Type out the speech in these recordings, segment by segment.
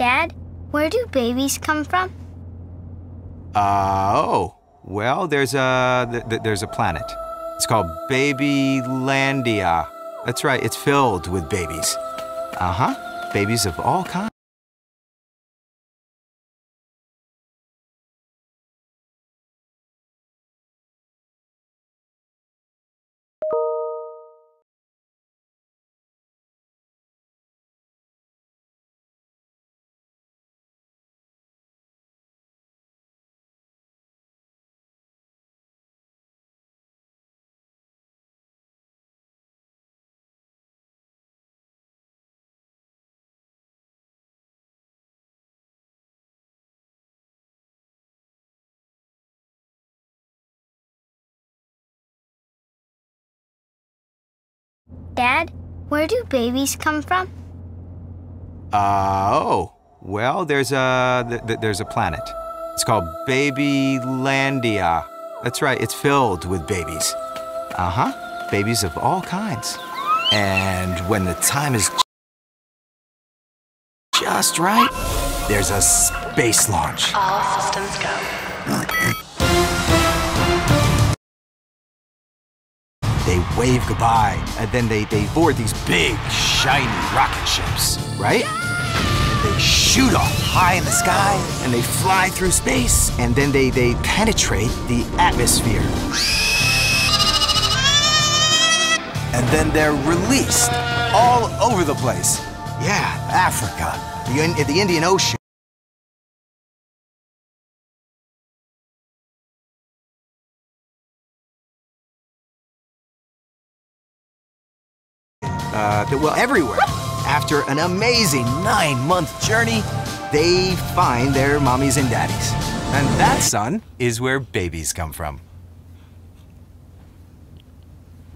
Dad, where do babies come from? Uh, oh, well, there's a th- th- there's a planet. It's called Babylandia. That's right. It's filled with babies. Uh huh. Babies of all kinds. Dad, where do babies come from? Uh, oh, well, there's a th- th- there's a planet. It's called Babylandia. That's right. It's filled with babies. Uh huh. Babies of all kinds. And when the time is just right, there's a space launch. All systems go. They wave goodbye, and then they, they board these big, shiny rocket ships, right? And they shoot off high in the sky, and they fly through space, and then they, they penetrate the atmosphere. And then they're released all over the place. Yeah, Africa, the, the Indian Ocean. Uh, well, everywhere. After an amazing nine month journey, they find their mommies and daddies. And that, son, is where babies come from.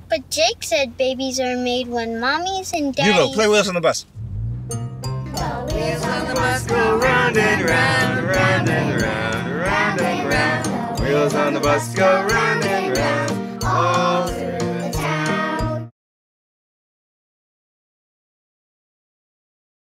But Jake said babies are made when mommies and Hugo, daddies. play with us on the bus. go round and round, round and round, round and round. Wheels on the bus go round and round. All